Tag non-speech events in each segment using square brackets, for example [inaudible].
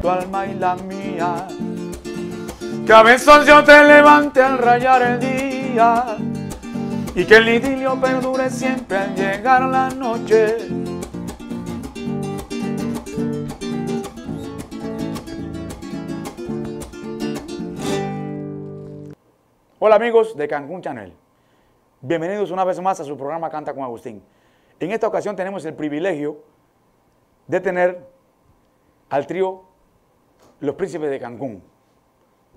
tu alma y la mía. Que a veces yo te levante al rayar el día y que el idilio perdure siempre al llegar la noche. Hola amigos de Cancún Channel. Bienvenidos una vez más a su programa Canta con Agustín. En esta ocasión tenemos el privilegio de tener al trío Los Príncipes de Cancún.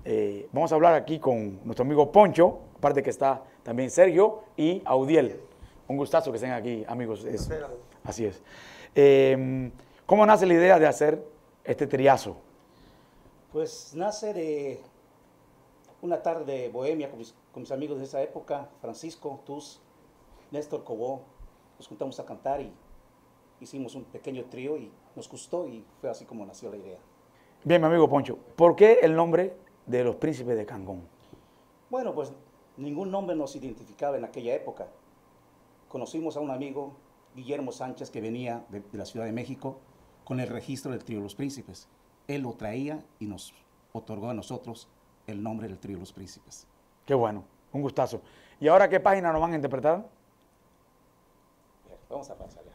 Eh, vamos a hablar aquí con nuestro amigo Poncho, aparte que está también Sergio y Audiel. Un gustazo que estén aquí, amigos. así es. Eh, ¿Cómo nace la idea de hacer este triazo? Pues nace de una tarde de bohemia con mis, amigos de esa época, Francisco, Tus, Néstor Cobó, nos juntamos a cantar y hicimos un pequeño trío y nos gustó y fue así como nació la idea. Bien, mi amigo Poncho, ¿por qué el nombre de los príncipes de Cancún? Bueno, pues ningún nombre nos identificaba en aquella época. Conocimos a un amigo, Guillermo Sánchez, que venía de, de la Ciudad de México con el registro del trío Los Príncipes. Él lo traía y nos otorgó a nosotros el nombre del trío Los Príncipes. Qué bueno, un gustazo. ¿Y ahora qué página nos van a interpretar? Vamos a pasar ya.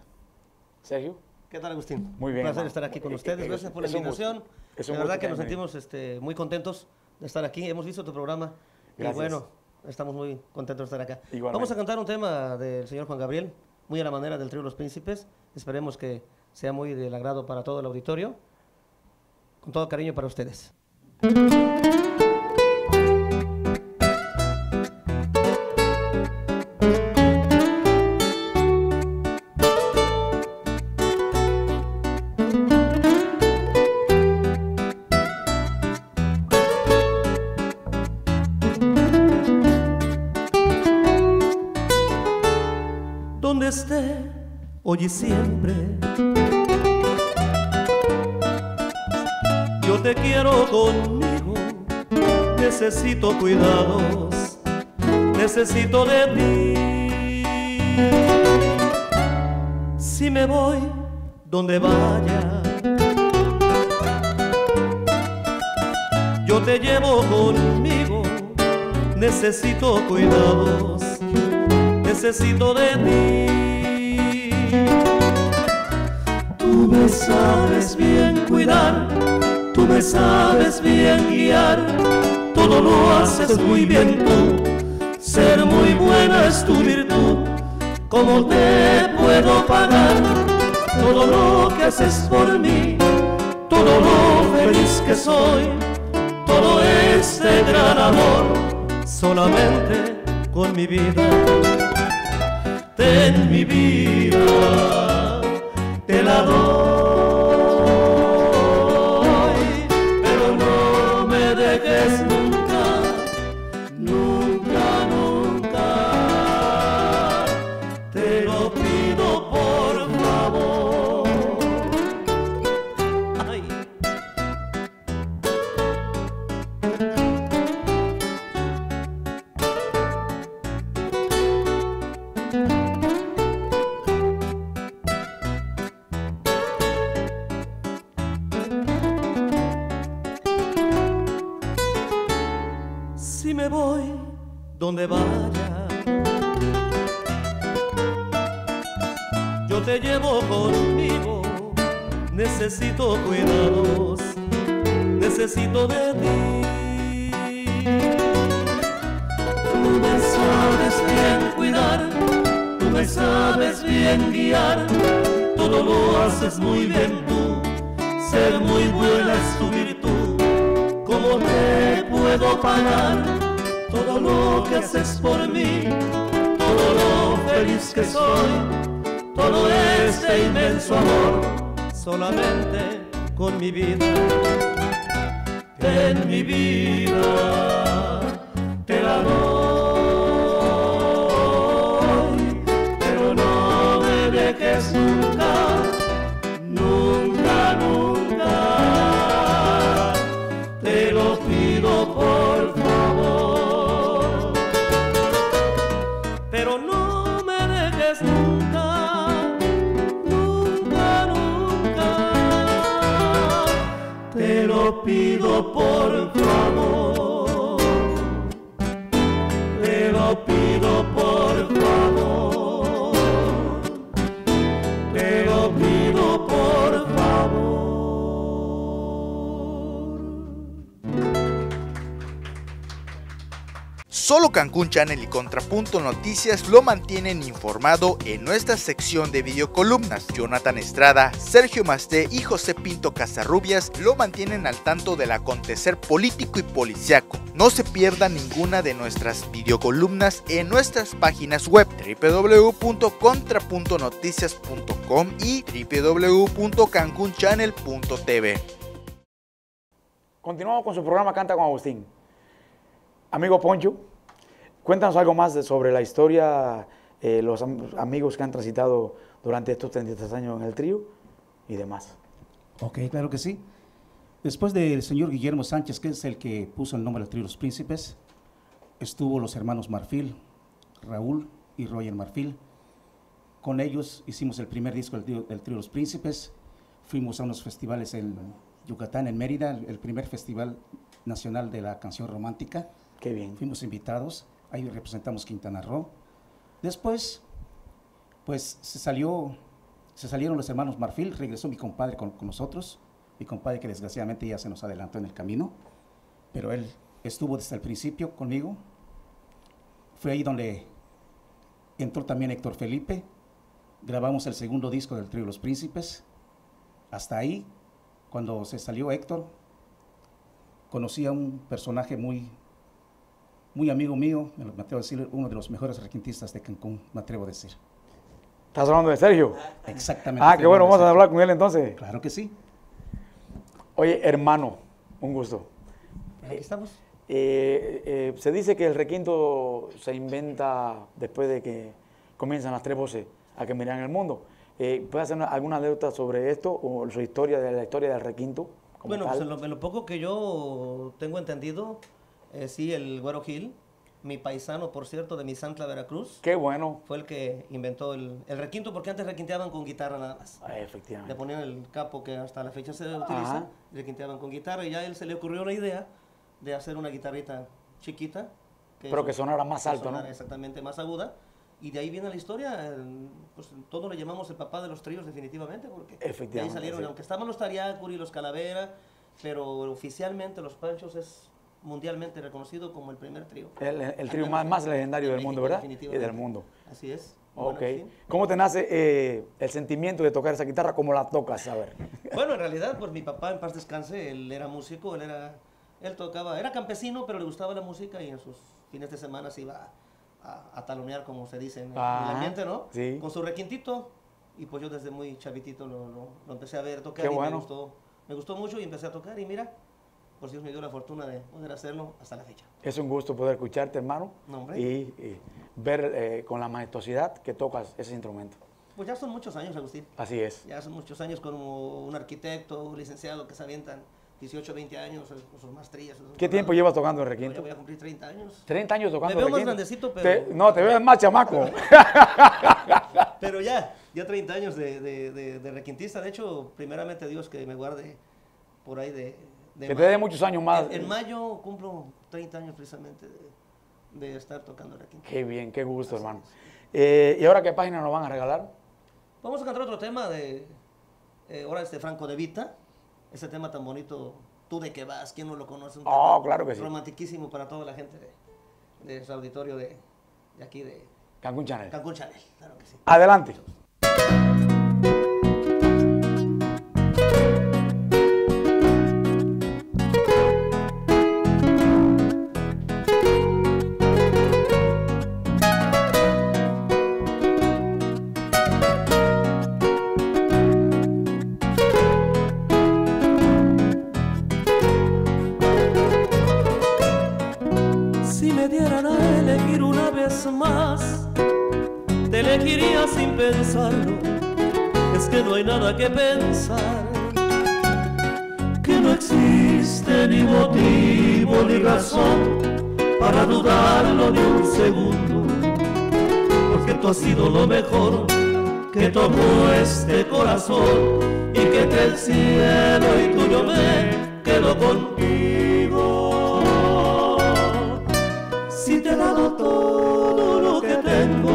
Sergio. ¿Qué tal, Agustín? Muy bien. Un placer estar aquí con ustedes. Gracias por la invitación. La verdad que nos sentimos este, muy contentos de estar aquí. Hemos visto tu programa. Gracias. Y bueno, estamos muy contentos de estar acá. Vamos a cantar un tema del señor Juan Gabriel, muy a la manera del trío Los Príncipes. Esperemos que sea muy del agrado para todo el auditorio. Con todo cariño para ustedes. Y siempre. Yo te quiero conmigo, necesito cuidados, necesito de ti. Si me voy donde vaya, yo te llevo conmigo, necesito cuidados, necesito de ti. Tú me sabes bien cuidar, tú me sabes bien guiar, todo lo haces muy bien tú, ser muy buena es tu virtud, ¿cómo te puedo pagar todo lo que haces por mí, todo lo feliz que soy, todo este gran amor, solamente con mi vida, ten mi vida te la te llevo conmigo, necesito cuidados, necesito de ti. Tú me sabes bien cuidar, tú me sabes bien guiar, todo lo haces muy bien tú, ser muy buena es tu virtud, como te puedo pagar todo lo que haces por mí, todo lo feliz que soy, todo este inmenso amor, solamente con mi vida, en mi vida por Solo Cancún Channel y Contrapunto Noticias lo mantienen informado en nuestra sección de videocolumnas. Jonathan Estrada, Sergio Masté y José Pinto Casarrubias lo mantienen al tanto del acontecer político y policiaco. No se pierda ninguna de nuestras videocolumnas en nuestras páginas web www.contrapuntonoticias.com y www.cancunchannel.tv. Continuamos con su programa Canta con Agustín. Amigo Poncho, cuéntanos algo más de- sobre la historia, eh, los am- amigos que han transitado durante estos 33 años en el trío y demás. Ok, claro que sí. Después del señor Guillermo Sánchez, que es el que puso el nombre del trío Los Príncipes, estuvo los hermanos Marfil, Raúl y Roger Marfil. Con ellos hicimos el primer disco del trío, del trío Los Príncipes. Fuimos a unos festivales en Yucatán, en Mérida, el primer festival nacional de la canción romántica. Qué bien. Fuimos invitados, ahí representamos Quintana Roo. Después, pues se salió, se salieron los hermanos Marfil, regresó mi compadre con, nosotros, mi compadre que desgraciadamente ya se nos adelantó en el camino, pero él estuvo desde el principio conmigo. Fue ahí donde entró también Héctor Felipe, grabamos el segundo disco del trío Los Príncipes. Hasta ahí, cuando se salió Héctor, conocí a un personaje muy, muy amigo mío, me atrevo a decir, uno de los mejores requintistas de Cancún, me atrevo a decir. ¿Estás hablando de Sergio? Exactamente. Ah, qué bueno, vamos a hablar con él entonces. Claro que sí. Oye, hermano, un gusto. Aquí estamos. Eh, eh, se dice que el requinto se inventa después de que comienzan las tres voces a que miran el mundo. Eh, ¿Puede hacer una- alguna anécdota sobre esto o su historia de la historia del requinto? Bueno, pues en lo, en lo poco que yo tengo entendido, eh, sí, el Güero Gil, mi paisano, por cierto, de Misantla, Veracruz, Qué bueno. fue el que inventó el, el requinto, porque antes requinteaban con guitarra nada más. Ah, Le efectivamente. ponían el capo que hasta la fecha se utiliza, Ajá. requinteaban con guitarra, y ya a él se le ocurrió la idea de hacer una guitarrita chiquita. Pero que sonara más que alto, ¿no? sonara Exactamente, más aguda. Y de ahí viene la historia, el- pues todos le llamamos el papá de los tríos definitivamente, porque de ahí Efectivamente, salieron, aunque estaban los Tariacuri, los Calavera, pero oficialmente los Panchos es mundialmente reconocido como el primer trío. El, el trío más, más legendario en del mundo, ¿verdad? Y del mundo. Así es. Ok. Bueno. ¿Cómo te nace eh, el sentimiento de tocar esa guitarra? ¿Cómo la tocas? A ver. [laughs] Bueno, en realidad, pues mi papá en paz descanse, él era músico, él era, él tocaba, era campesino, pero le gustaba la música y en sus fines de semana se iba a, a talonear, como se dice en en el ambiente, ¿no? sí. Con su requintito. Y pues yo desde muy chavitito lo, lo- lo empecé a ver tocar Qué y bueno. me gustó, me gustó mucho y empecé a tocar y mira, pues Dios me dio la fortuna de poder hacerlo hasta la fecha. Es un gusto poder escucharte, hermano, No, hombre. y, y ver eh, con la majestuosidad que tocas ese instrumento. Pues ya son muchos años, Agustín. Así es. Ya son muchos años como un arquitecto, un licenciado que se avientan 18, 20 años, eh, con sus maestrías. sus ¿Qué tiempo llevas tocando el Yo requinto? voy a cumplir 30 años. 30 años tocando Me veo más grandecito, Te- pero- no, te ves más chamaco. [laughs] Pero ya, ya 30 años de, de, de- de requintista. De hecho, primeramente Dios que me guarde por ahí de... de Que te dé muchos años más. En, en mayo cumplo 30 años precisamente de, de estar tocando requinto. Qué bien, qué gusto, hermano. Eh, ¿Y ahora qué página nos van a regalar? Vamos a cantar otro tema de... eh, ahora este Franco de Vita. Ese tema tan bonito, Tú de qué vas, ¿quién no lo conoce? Un Oh, tema claro que sí. Romantiquísimo para toda la gente de, de su auditorio de, de aquí de Cancún Channel. Cancún Channel. Claro que sí. Adelante. Si tú has sido lo mejor que tomó este corazón y que entre el cielo y tuyo me quedo contigo. Si te he dado todo lo que tengo,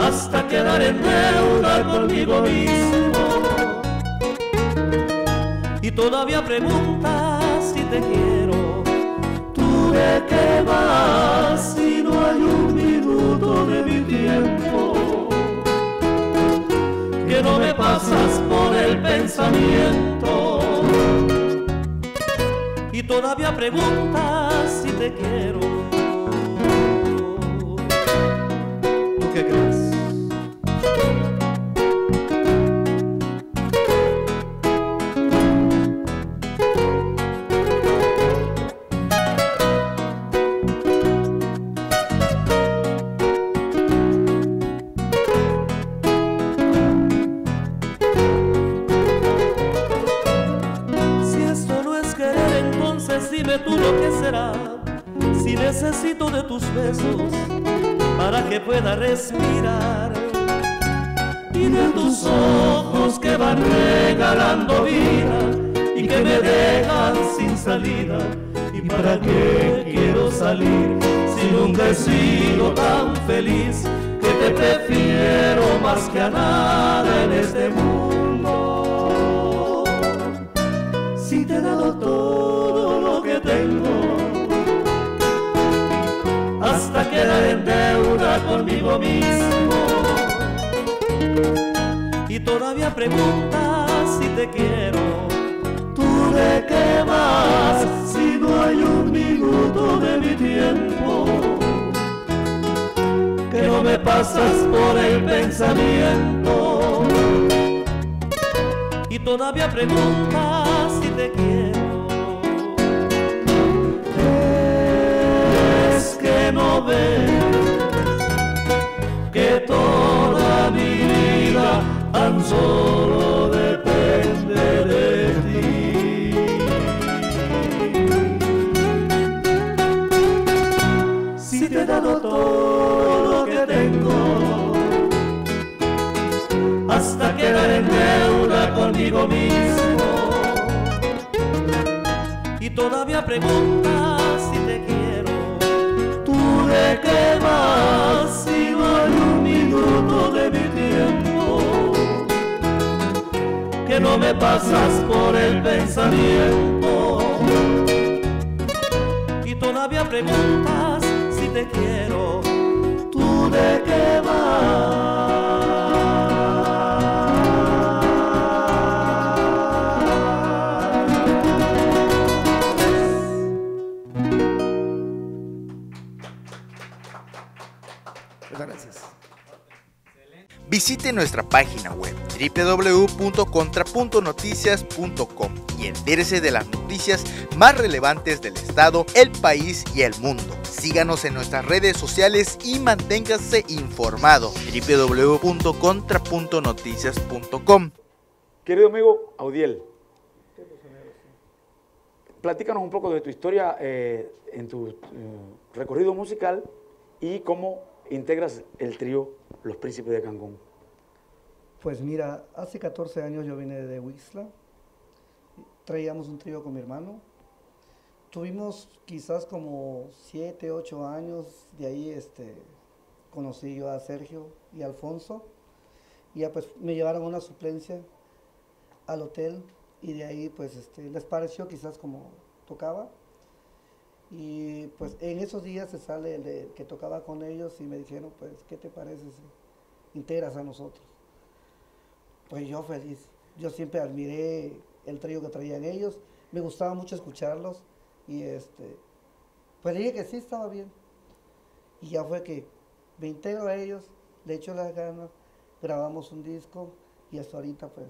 hasta quedar en deuda conmigo mismo. Y todavía preguntas si te quiero. ¿Tú de qué vas si no hay un minuto de mi tiempo? Que no me pasas por el pensamiento. Y todavía preguntas si te quiero. ¿Tú qué crees? Tus ojos que van regalando vida y que me dejan sin salida. ¿Y para qué quiero salir si nunca he tan feliz que te prefiero más que a nada en este mundo? si te he dado todo lo que tengo, hasta quedar en deuda conmigo mismo. Y todavía preguntas si te quiero. ¿Tú de qué vas si no hay un minuto de mi tiempo? Que no me pasas por el pensamiento y todavía preguntas si te quiero. Es que no ves que tan solo depende de ti. Si te he dado todo lo que tengo hasta quedar en deuda conmigo mismo. Y todavía preguntas si te quiero. ¿Tú de qué vas me pasas por el pensamiento. Y todavía preguntas si te quiero. ¿Tú de qué vas? Visite nuestra página web www.contra.noticias.com y entérese de las noticias más relevantes del estado, el país y el mundo. Síganos en nuestras redes sociales y manténgase informado www.contra.noticias.com. Querido amigo Audiel, platícanos un poco de tu historia eh, en tu eh, recorrido musical y cómo integras el trío Los Príncipes de Cancún. Pues mira, hace 14 años yo vine de Huixla, traíamos un trío con mi hermano, tuvimos quizás como 7, 8 años, de ahí este, conocí yo a Sergio y Alfonso, y ya pues me llevaron una suplencia al hotel y de ahí pues este, les pareció quizás como tocaba. Y pues en esos días se sale el que tocaba con ellos y me dijeron, pues, ¿qué te parece si integras a nosotros? Pues yo feliz. Yo siempre admiré el trío que traían ellos. Me gustaba mucho escucharlos. Y este, pues dije que sí estaba bien. Y ya fue que me integro a ellos, le echo las ganas, grabamos un disco y hasta ahorita pues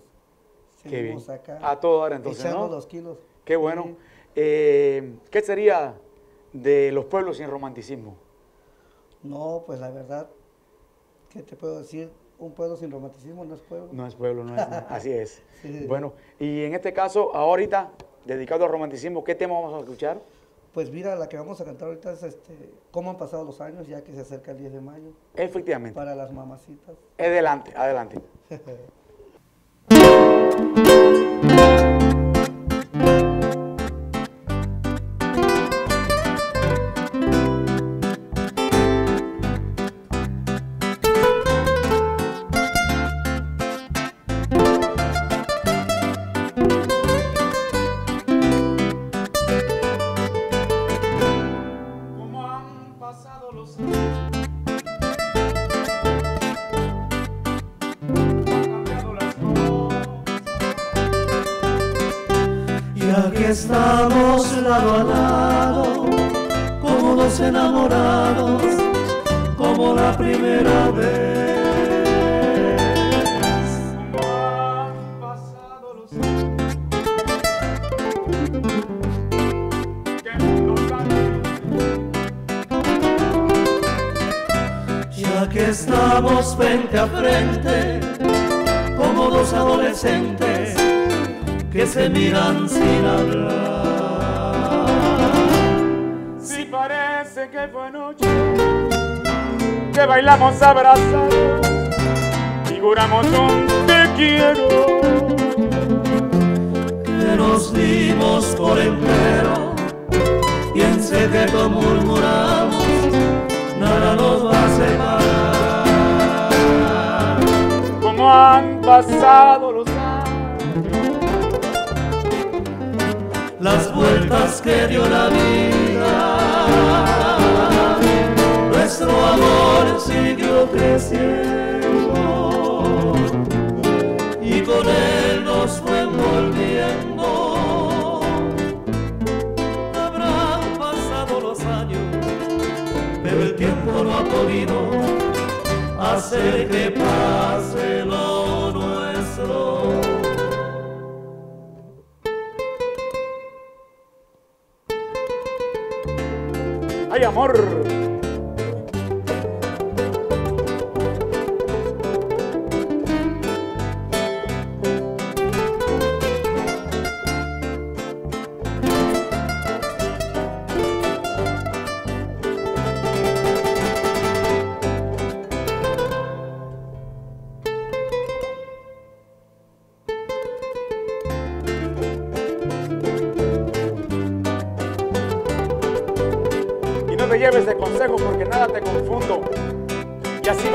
seguimos acá. A todo dar entonces, echando ¿no? los kilos. Qué bueno. Sí. Eh, ¿Qué sería de los pueblos sin romanticismo? No, pues la verdad, ¿qué te puedo decir? Un pueblo sin romanticismo no es pueblo. No es pueblo, no es. [laughs] Así es. Sí. Bueno, y en este caso, ahorita, dedicado al romanticismo, ¿qué tema vamos a escuchar? Pues mira, la que vamos a cantar ahorita es este, cómo han pasado los años, ya que se acerca el 10 de mayo, Efectivamente. para las mamacitas. Adelante, adelante. [laughs] estamos lado a lado, como dos enamorados, como la primera vez. Ya que estamos frente a frente, como dos adolescentes que se miran sin hablar. Si parece que fue noche que bailamos abrazados y juramos un te quiero. Que nos dimos por entero y en secreto murmuramos, nada nos va a separar. Como han pasado las vueltas que dio la vida. Nuestro amor siguió creciendo y con él nos fue envolviendo. Habrán pasado los años, pero el tiempo no ha podido hacer que pase lo amor.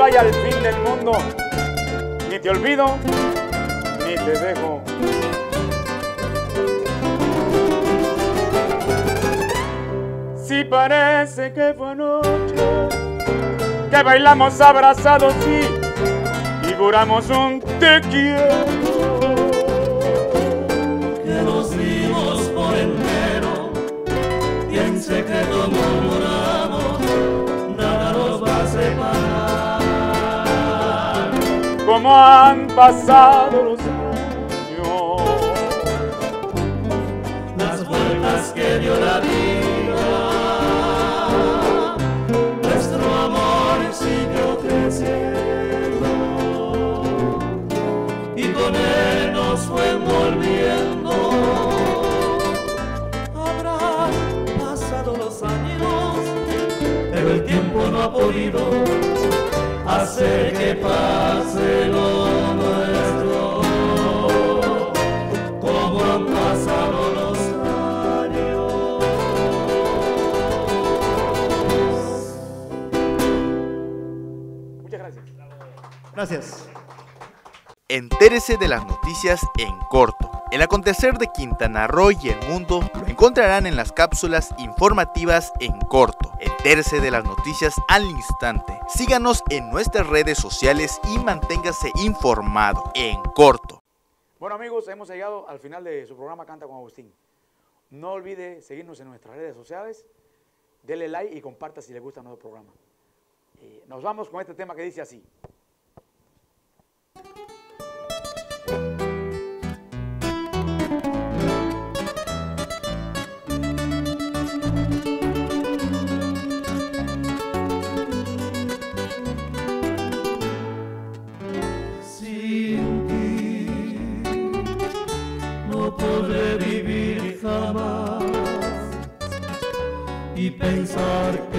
Vaya al fin del mundo. Ni te olvido, ni te dejo. Si parece que fue noche que bailamos abrazados sí, y juramos un te quiero. que nos dimos por entero y en secreto murmuramos, como han pasado los años. Las vueltas que dio la vida, que pase lo nuestro. Como han pasado los años. Muchas gracias. Gracias. Entérese de las noticias en corto. El acontecer de Quintana Roo y el mundo encontrarán en las cápsulas informativas en corto. Entérese de las noticias al instante. Síganos en nuestras redes sociales y manténgase informado en corto. Bueno amigos, hemos llegado al final de su programa Canta con Agustín. No olvide seguirnos en nuestras redes sociales, dele like y comparta si le gusta nuestro programa. Eh, nos vamos con este tema que dice así. Y